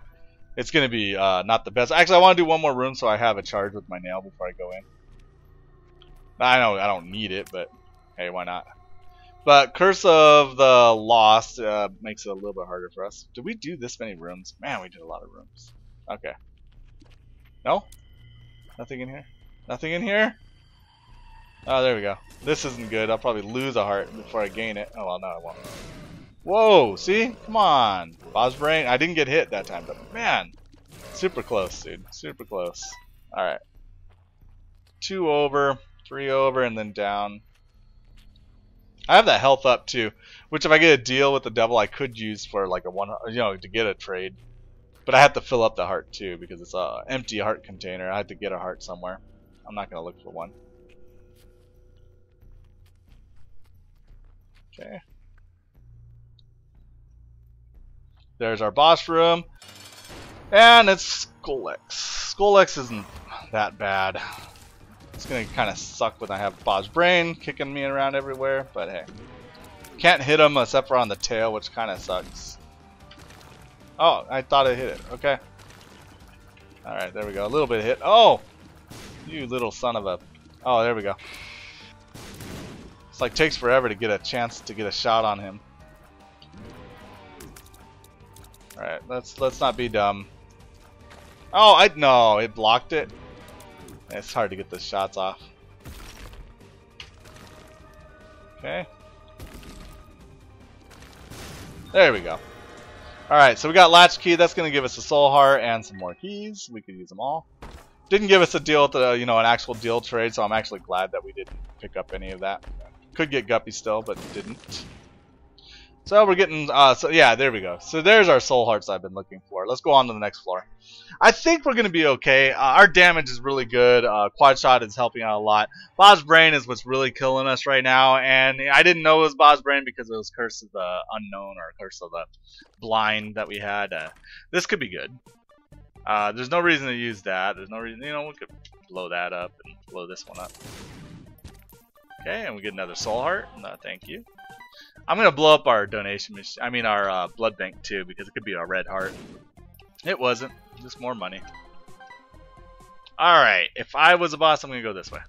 It's going to be uh, not the best. Actually, I want to do one more room so I have a charge with my nail before I go in. I know I don't need it, but hey, why not? But Curse of the Lost uh, makes it a little bit harder for us. Did we do this many rooms? Man, we did a lot of rooms. Okay. No? Nothing in here? Nothing in here? Oh, there we go. This isn't good. I'll probably lose a heart before I gain it. Oh, well, no, I won't. Whoa, see? Come on. Bob's brain. I didn't get hit that time, but man. Super close, dude. Super close. Alright. Two over, three over, and then down. I have that health up too, which if I get a deal with the devil, I could use for like a one, you know, to get a trade. But I have to fill up the heart too because it's a empty heart container. I have to get a heart somewhere. I'm not gonna look for one. Okay. There's our boss room. And it's Scolex. Scolex isn't that bad. It's gonna kind of suck when I have Bob's brain kicking me around everywhere, but hey. Can't hit him except for on the tail, which kind of sucks. Oh, I thought I hit it. Okay. Alright, there we go. A little bit hit. Oh! You little son of a... Oh, there we go. It's like takes forever to get a chance to get a shot on him. Alright, let's let's not be dumb. Oh, I no, it blocked it. It's hard to get the shots off. Okay. There we go. Alright, so we got Latchkey. That's going to give us a Soul Heart and some more keys. We could use them all. Didn't give us a deal with the, you know, an actual deal trade, so I'm actually glad that we didn't pick up any of that. Could get Guppy still, but didn't. So we're getting, uh, so yeah, there we go. So there's our soul hearts I've been looking for. Let's go on to the next floor. I think we're going to be okay. Uh, our damage is really good. Uh, quad shot is helping out a lot. Bob's brain is what's really killing us right now. And I didn't know it was Bob's brain because it was Curse of the Unknown or Curse of the Blind that we had. Uh, this could be good. Uh, there's no reason to use that. There's no reason, you know, we could blow that up and blow this one up. Okay, and we get another soul heart. No, thank you. I'm gonna blow up our donation machine. I mean our uh, blood bank too, because it could be a red heart. It wasn't. Just more money. All right. If I was a boss, I'm gonna go this way.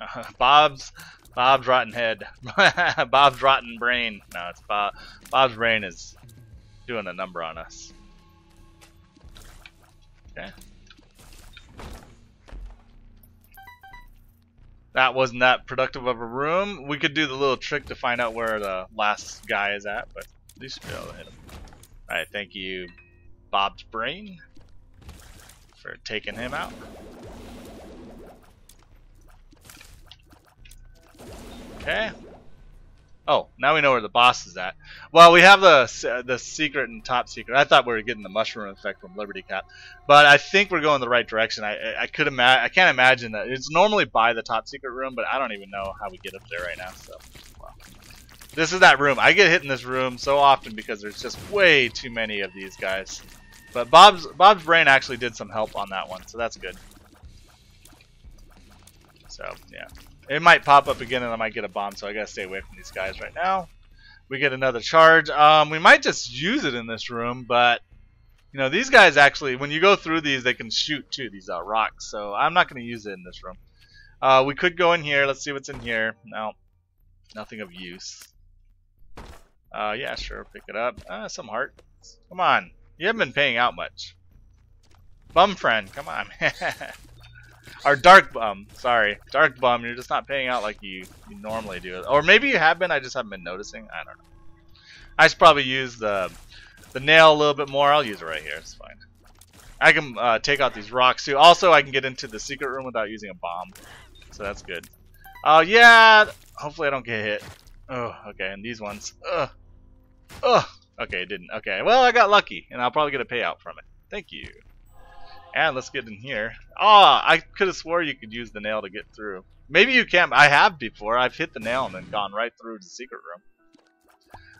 Uh, Bob's Bob's rotten head. Bob's rotten brain. No, it's Bob. Bob's brain is doing a number on us. Okay. that wasn't that productive of a room. We could do the little trick to find out where the last guy is at, but at least we'll be able to hit him. Alright, thank you, Bob's Brain, for taking him out. Okay. Oh, now we know where the boss is at. Well, we have the the secret and top secret. I thought we were getting the mushroom effect from Liberty Cap, but I think we're going the right direction. I I could imagine. I can't imagine that it's normally by the top secret room, but I don't even know how we get up there right now. So, well, This is that room. I get hit in this room so often because there's just way too many of these guys. But Bob's Bob's brain actually did some help on that one, so that's good. So yeah, it might pop up again, and I might get a bomb. So I gotta stay away from these guys right now. We get another charge. Um, we might just use it in this room, but you know these guys actually, when you go through these, they can shoot too. These uh, rocks. So I'm not gonna use it in this room. Uh, we could go in here. Let's see what's in here. No, nothing of use. Uh, yeah, sure, pick it up. Uh, some heart. Come on. You haven't been paying out much. Bum friend, come on. Our dark bum, sorry. Dark bum, you're just not paying out like you, you normally do. Or maybe you have been, I just haven't been noticing. I don't know. I should probably use the the nail a little bit more. I'll use it right here, it's fine. I can uh, take out these rocks too. Also, I can get into the secret room without using a bomb. So that's good. Oh, uh, yeah. Hopefully I don't get hit. Oh, okay, and these ones. Ugh. Ugh. Okay, it didn't. Okay, well, I got lucky, and I'll probably get a payout from it. Thank you. And let's get in here. Ah, oh, I could have swore you could use the nail to get through. Maybe you can't. I have before. I've hit the nail and then gone right through the secret room.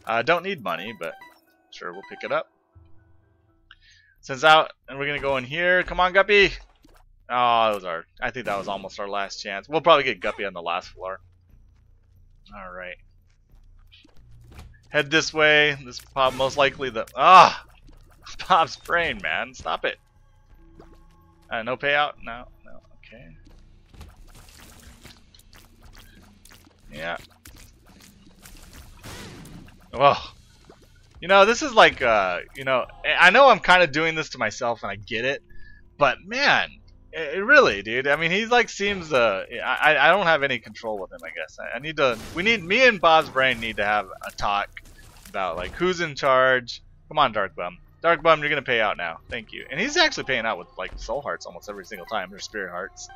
I uh, don't need money, but sure, we'll pick it up. Since out, and we're gonna go in here. Come on, Guppy. Oh, that was our. I think that was almost our last chance. We'll probably get Guppy on the last floor. All right. Head this way. This pop most likely the ah Bob's brain, man. Stop it. Uh, no payout. No. No. Okay. Yeah. Well, you know, this is like, uh, you know, I know I'm kind of doing this to myself, and I get it, but man, it, really, dude. I mean, he's like seems uh, I I don't have any control with him. I guess I, I need to. We need me and Bob's brain need to have a talk about like who's in charge. Come on, Dark Bum. Dark Bum, you're gonna pay out now. Thank you. And he's actually paying out with like soul hearts almost every single time, or spirit hearts.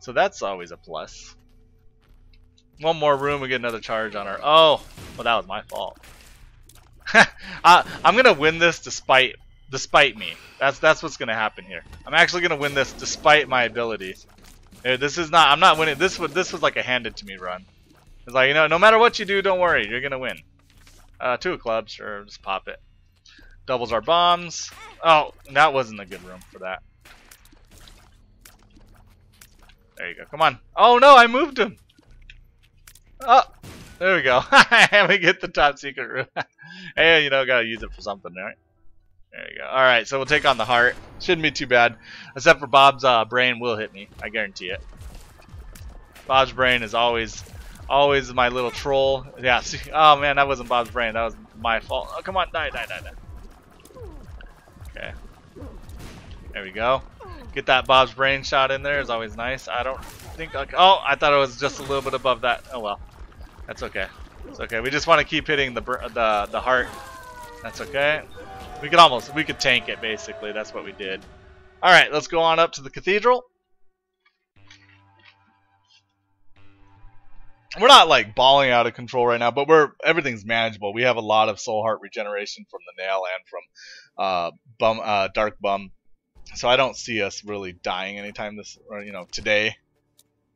So that's always a plus. One more room, we get another charge on our. Oh, well that was my fault. I, I'm gonna win this despite despite me. That's that's what's gonna happen here. I'm actually gonna win this despite my abilities. This is not. I'm not winning. This was this was like a handed to me run. It's like you know, no matter what you do, don't worry, you're gonna win. Uh, two of clubs, sure, just pop it. Doubles our bombs. Oh, that wasn't a good room for that. There you go. Come on. Oh no, I moved him. Oh, there we go. we get the top secret room. hey, you know, gotta use it for something, right? There you go. All right, so we'll take on the heart. Shouldn't be too bad, except for Bob's uh, brain will hit me. I guarantee it. Bob's brain is always, always my little troll. Yeah. See, oh man, that wasn't Bob's brain. That was my fault. Oh, come on, die, die, die, die. There we go. Get that Bob's brain shot in there is always nice. I don't think. Like, oh, I thought it was just a little bit above that. Oh well, that's okay. It's okay. We just want to keep hitting the the the heart. That's okay. We could almost, we could tank it basically. That's what we did. All right, let's go on up to the cathedral. We're not like balling out of control right now, but we're everything's manageable. We have a lot of soul heart regeneration from the nail and from uh, bum, uh, dark bum, so I don't see us really dying anytime this, or you know, today.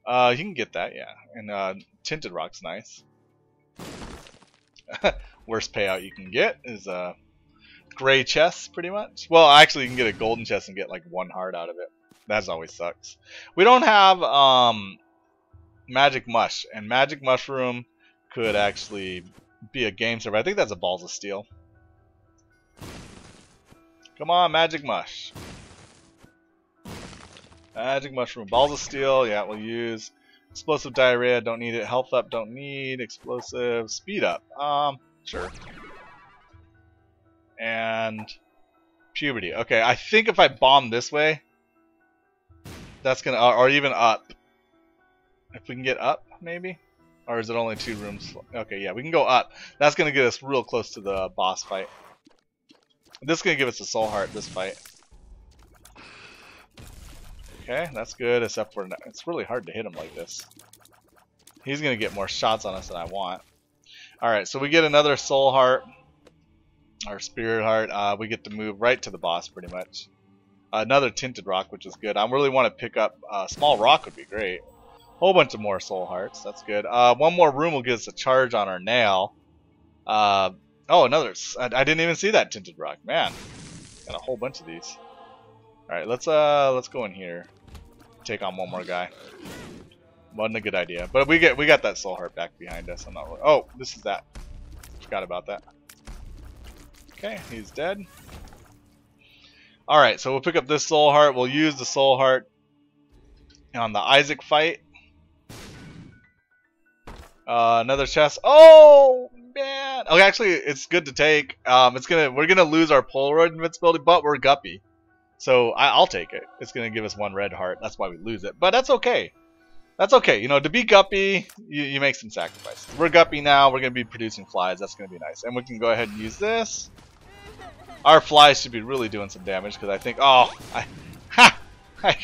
Uh, you can get that, yeah. And uh, tinted rock's nice. Worst payout you can get is uh, gray chest, pretty much. Well, actually, you can get a golden chest and get like one heart out of it. That always sucks. We don't have um, magic mush, and magic mushroom could actually be a game server. I think that's a balls of steel. Come on, magic mush. Magic mushroom, balls of steel. Yeah, we'll use explosive diarrhea. Don't need it. Health up. Don't need explosive. Speed up. Um, sure and puberty. Okay, I think if I bomb this way, that's gonna, or even up. If we can get up, maybe? Or is it only two rooms? Okay, yeah, we can go up. That's gonna get us real close to the boss fight. This is gonna give us a soul heart, this fight. Okay, that's good, except for, it's really hard to hit him like this. He's gonna get more shots on us than I want. Alright, so we get another soul heart our spirit heart, uh, we get to move right to the boss pretty much. Another tinted rock, which is good. I really want to pick up a uh, small rock would be great. Whole bunch of more soul hearts. That's good. Uh, one more room will give us a charge on our nail. Uh, oh, another. I, I didn't even see that tinted rock. Man, got a whole bunch of these. All right, let's uh, let's go in here. Take on one more guy. Wasn't a good idea, but we get we got that soul heart back behind us. I'm not. Oh, this is that. Forgot about that. Okay, he's dead. All right, so we'll pick up this soul heart. We'll use the soul heart on the Isaac fight. Uh, another chest. Oh man. Okay, actually, it's good to take. Um, it's gonna we're gonna lose our Polaroid invincibility, but we're Guppy, so I, will take it. It's gonna give us one red heart. That's why we lose it, but that's okay. That's okay. You know, to be Guppy, you, you make some sacrifices. We're Guppy now. We're gonna be producing flies. That's gonna be nice, and we can go ahead and use this. Our flies should be really doing some damage because I think. Oh, I, ha, I,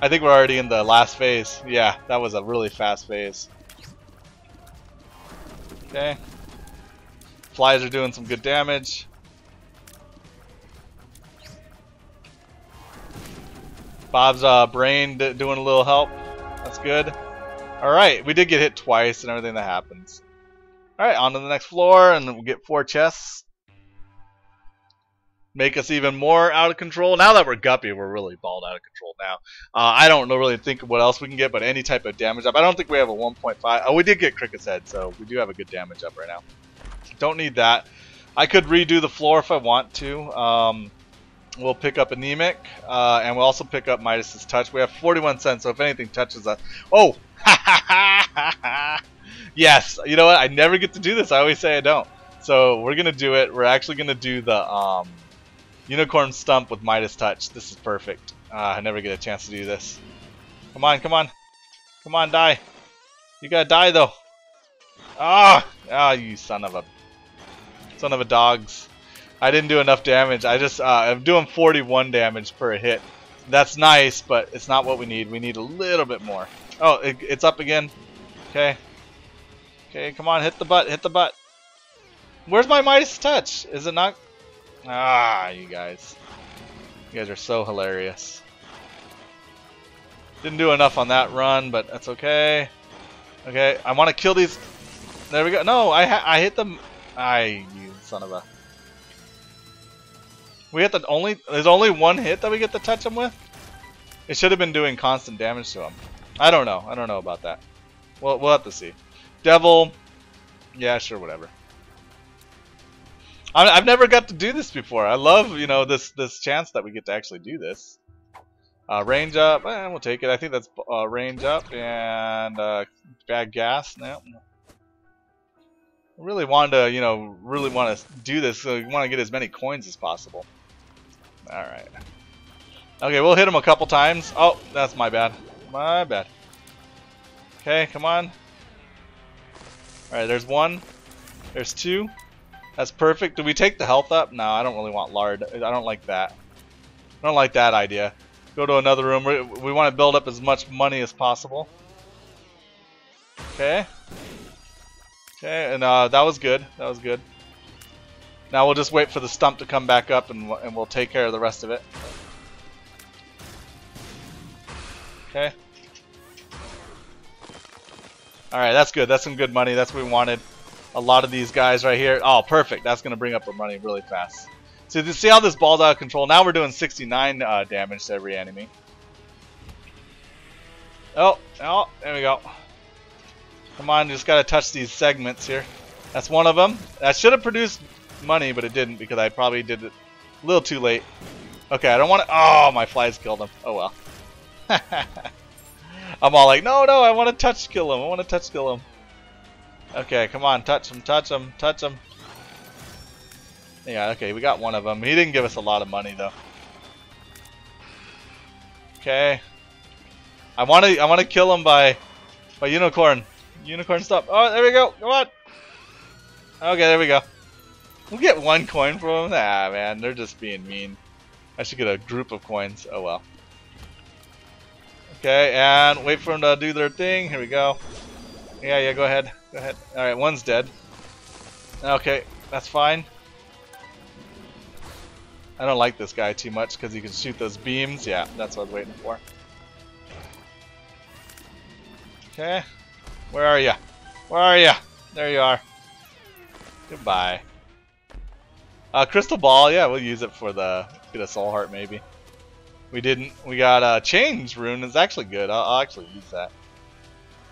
I think we're already in the last phase. Yeah, that was a really fast phase. Okay. Flies are doing some good damage. Bob's uh, brain doing a little help. That's good. Alright, we did get hit twice and everything that happens. Alright, on to the next floor and we'll get four chests. Make us even more out of control. Now that we're Guppy, we're really balled out of control now. Uh, I don't know, really think what else we can get, but any type of damage up. I don't think we have a 1.5. Oh, we did get Cricket's Head, so we do have a good damage up right now. Don't need that. I could redo the floor if I want to. Um, we'll pick up Anemic, uh, and we'll also pick up Midas's Touch. We have 41 cents, so if anything touches us... Oh! yes! You know what? I never get to do this. I always say I don't. So we're going to do it. We're actually going to do the... Um, Unicorn Stump with Midas Touch. This is perfect. Uh, I never get a chance to do this. Come on, come on. Come on, die. You gotta die, though. Ah! Ah, you son of a... Son of a dogs. I didn't do enough damage. I just... Uh, I'm doing 41 damage per hit. That's nice, but it's not what we need. We need a little bit more. Oh, it, it's up again. Okay. Okay, come on, hit the butt, hit the butt. Where's my Midas touch? Is it not Ah, you guys. You guys are so hilarious. Didn't do enough on that run, but that's okay. Okay, I want to kill these. There we go. No, I I hit them. I you son of a. We hit the only. There's only one hit that we get to touch him with. It should have been doing constant damage to him. I don't know. I don't know about that. Well, we'll have to see. Devil. Yeah, sure, whatever. I, I've never got to do this before. I love, you know, this this chance that we get to actually do this. Uh, range up, and eh, we'll take it. I think that's uh, range up and uh, bad gas. No, really wanted to, you know, really want to do this. So we want to get as many coins as possible. All right. Okay, we'll hit him a couple times. Oh, that's my bad. My bad. Okay, come on. All right, there's one. There's two. That's perfect. Do we take the health up? No, I don't really want lard. I don't like that. I don't like that idea. Go to another room. We, we want to build up as much money as possible. Okay. Okay, and uh, that was good. That was good. Now we'll just wait for the stump to come back up and, and we'll take care of the rest of it. Okay. Alright, that's good. That's some good money. That's what we wanted a lot of these guys right here. Oh, perfect. That's going to bring up our money really fast. So see how this ball's out of control? Now we're doing 69 uh, damage to every enemy. Oh, oh, there we go. Come on, just got to touch these segments here. That's one of them. That should have produced money, but it didn't because I probably did it a little too late. Okay, I don't want to... Oh, my flies killed him. Oh, well. I'm all like, no, no, I want to touch kill him. I want to touch kill him. Okay, come on, touch him, touch him, touch him. Yeah, okay, we got one of them. He didn't give us a lot of money though. Okay. I want to I want to kill him by by unicorn. Unicorn stop. Oh, there we go. Come on. Okay, there we go. We'll get one coin from them. Ah, man, they're just being mean. I should get a group of coins. Oh well. Okay, and wait for them to do their thing. Here we go. Yeah, yeah, go ahead. Go ahead. Alright, one's dead. Okay, that's fine. I don't like this guy too much because he can shoot those beams. Yeah, that's what I was waiting for. Okay. Where are you? Where are you? There you are. Goodbye. Uh, crystal ball, yeah, we'll use it for the get a soul heart maybe. We didn't. We got a uh, change rune. It's actually good. I'll, I'll, actually use that.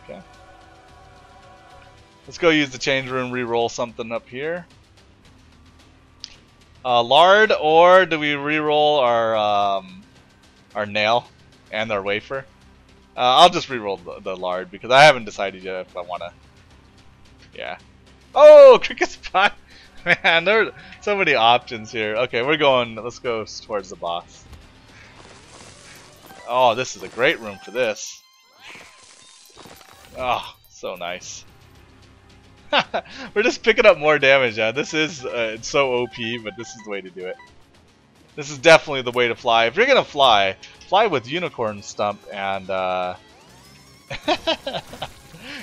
Okay. Let's go use the change rune. Re-roll something up here. Uh, lard, or do we re-roll our um, our nail and our wafer? Uh, I'll just re-roll the, the lard because I haven't decided yet if I want to. Yeah. Oh, cricket spot. Man, there are so many options here. Okay, we're going, let's go towards the boss. Oh, this is a great room for this. Oh, so nice. we're just picking up more damage now. This is uh, it's so OP, but this is the way to do it. This is definitely the way to fly. If you're gonna fly, fly with Unicorn Stump and uh,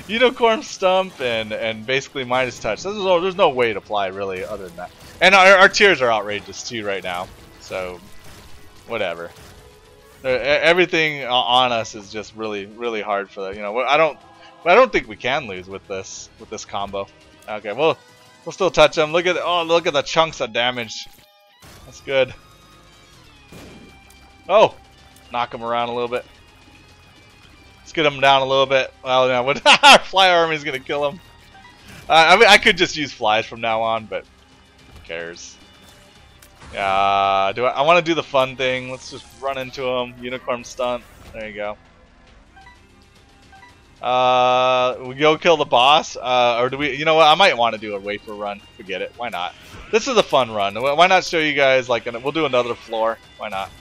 Unicorn Stump and and basically Midas Touch. There's no, there's no way to fly really other than that. And our, our tears are outrageous too right now. So, whatever. Uh, everything on us is just really really hard for that. You know, I don't I don't think we can lose with this with this combo. Okay, well we'll still touch them. Look at oh look at the chunks of damage. That's good. Oh, knock him around a little bit get him down a little bit. Well, no, what, our fly army is gonna kill him. Uh, I mean, I could just use flies from now on, but who cares? Yeah, do I, I want to do the fun thing. Let's just run into him. Unicorn stunt. There you go. Uh, we go kill the boss, uh, or do we? You know what? I might want to do a wafer run. Forget it. Why not? This is a fun run. Why not show you guys like? We'll do another floor. Why not?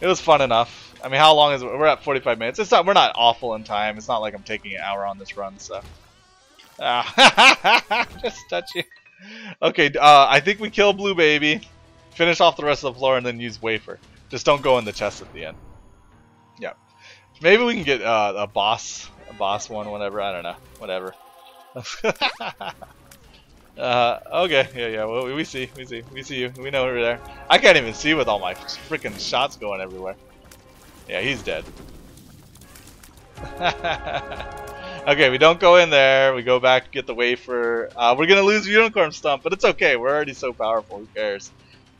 It was fun enough. I mean, how long is it? We're at 45 minutes. It's not. We're not awful in time. It's not like I'm taking an hour on this run. So, ah. just touch you. Okay. Uh, I think we kill Blue Baby, finish off the rest of the floor, and then use Wafer. Just don't go in the chest at the end. Yeah. Maybe we can get uh, a boss, a boss one, whatever. I don't know. Whatever. Uh, okay, yeah, yeah, well, we see, we see, we see you, we know we're there. I can't even see with all my freaking shots going everywhere. Yeah, he's dead. okay, we don't go in there. We go back, to get the wafer. Uh, we're gonna lose Unicorn Stump, but it's okay. We're already so powerful. Who cares?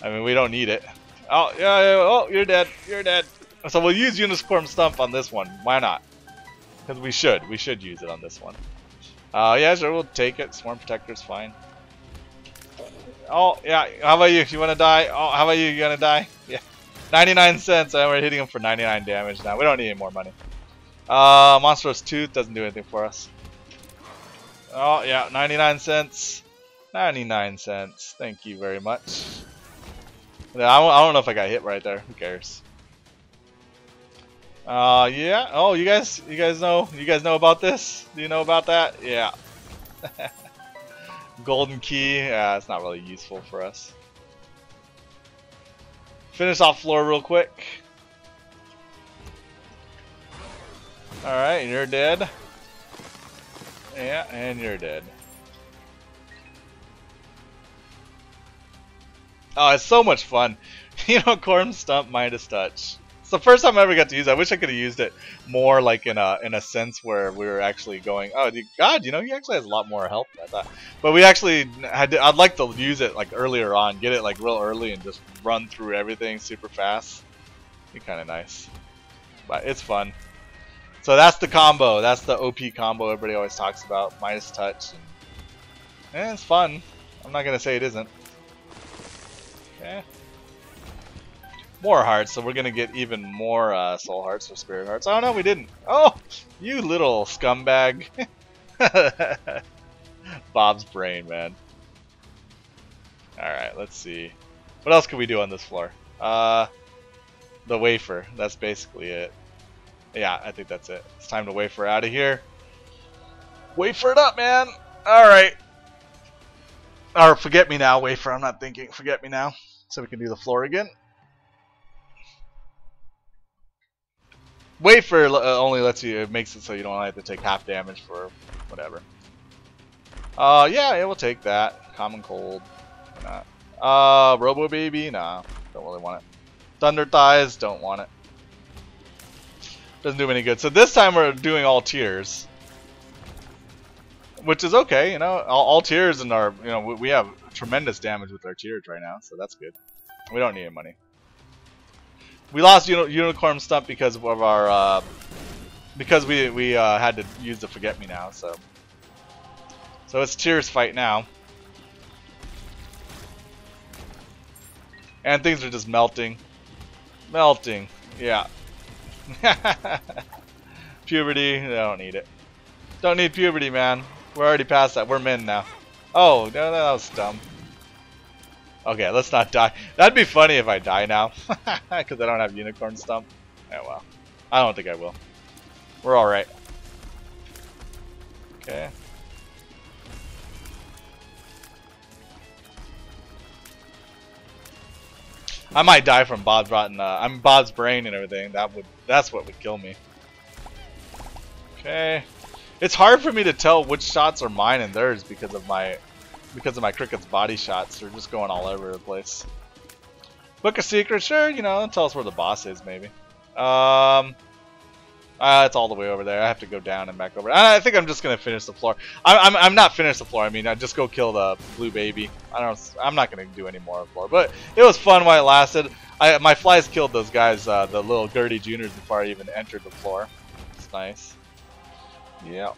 I mean, we don't need it. Oh, yeah, yeah oh, you're dead. You're dead. So we'll use Unicorn Stump on this one. Why not? Because we should. We should use it on this one. Uh, yeah, sure, we'll take it. Sworn Protector's fine. Oh, yeah. How about you? You want to die? Oh, how about you? You gonna die? Yeah. 99 cents, and we're hitting him for 99 damage now. We don't need any more money. Uh, Monstro's Tooth doesn't do anything for us. Oh, yeah, 99 cents. 99 cents. Thank you very much. I don't, I don't know if I got hit right there. Who cares? Uh, yeah. Oh, you guys, you guys know, you guys know about this? Do you know about that? Yeah. Golden key. It's not really useful for us. Finish off floor real quick. Alright, you're dead. Yeah, and you're dead. Oh, it's so much fun. You know, Corn Stump Midas Touch. It's the first time I ever got to use it. I wish I could have used it more like in a in a sense where we were actually going, oh god, you know, he actually has a lot more health I thought. But we actually had to, I'd like to use it like earlier on, get it like real early and just run through everything super fast. Be kind of nice. But it's fun. So that's the combo. That's the OP combo everybody always talks about. Midas touch. And, and it's fun. I'm not going to say it isn't. Okay more hearts, so we're gonna get even more uh, soul hearts or spirit hearts. Oh no, we didn't. Oh, you little scumbag. Bob's brain, man. Alright, let's see. What else can we do on this floor? Uh, the wafer. That's basically it. Yeah, I think that's it. It's time to wafer out of here. Wafer it up, man! Alright. Or forget me now, wafer. I'm not thinking. Forget me now. So we can do the floor again. Wafer uh, only lets you, it makes it so you don't have to take half damage for whatever. Uh, yeah, it will take that. Common Cold. Not. Uh, Robo Baby? Nah, don't really want it. Thunder Thighs? Don't want it. Doesn't do any good. So this time we're doing all tears. Which is okay, you know. All, all tears and our, you know, we, we have tremendous damage with our tears right now, so that's good. We don't need any money. We lost uni Unicorn Stump because of our, uh, because we, we uh, had to use the Forget Me now, so. So it's Tears fight now. And things are just melting. Melting. Yeah. puberty. I don't need it. Don't need puberty, man. We're already past that. We're men now. Oh, no, that was dumb. Okay, let's not die. That'd be funny if I die now. Because I don't have unicorn stump. Oh well. I don't think I will. We're alright. Okay. I might die from Bob's rotten. Uh, I'm Bob's brain and everything. That would. That's what would kill me. Okay. It's hard for me to tell which shots are mine and theirs because of my because of my cricket's body shots. They're just going all over the place. Book a secret, sure. You know, tell us where the boss is, maybe. Um. Uh, it's all the way over there. I have to go down and back over. I think I'm just gonna finish the floor. I, I'm I'm not finish the floor. I mean, I just go kill the blue baby. I don't. I'm not gonna do any more floor. But it was fun while it lasted. I my flies killed those guys, uh, the little Gurdy Juniors, before I even entered the floor. It's nice. Yeah.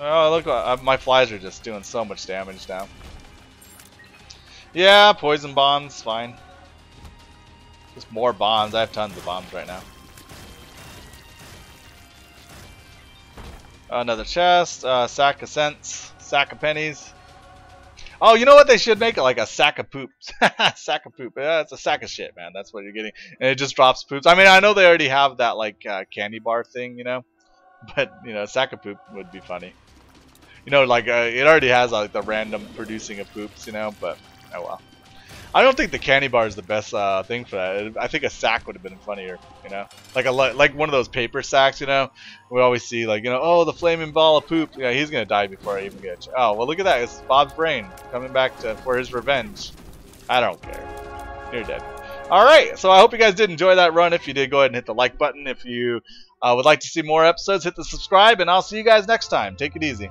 Oh, look! Uh, my flies are just doing so much damage now. Yeah, poison bombs, fine. Just more bombs. I have tons of bombs right now. Another chest, uh, sack of cents, sack of pennies. Oh, you know what? They should make it like a sack of poops. sack of poop. Yeah, it's a sack of shit, man. That's what you're getting. And it just drops poops. I mean, I know they already have that like uh, candy bar thing, you know, but you know, sack of poop would be funny. You know, like uh, it already has like the random producing of poops, you know. But oh well. I don't think the candy bar is the best uh, thing for that. I think a sack would have been funnier, you know, like a like one of those paper sacks, you know. We always see like you know, oh the flaming ball of poop. Yeah, he's gonna die before I even get. Oh well, look at that. It's Bob's brain coming back to for his revenge. I don't care. You're dead. All right, so I hope you guys did enjoy that run. If you did, go ahead and hit the like button. If you uh, would like to see more episodes, hit the subscribe, and I'll see you guys next time. Take it easy.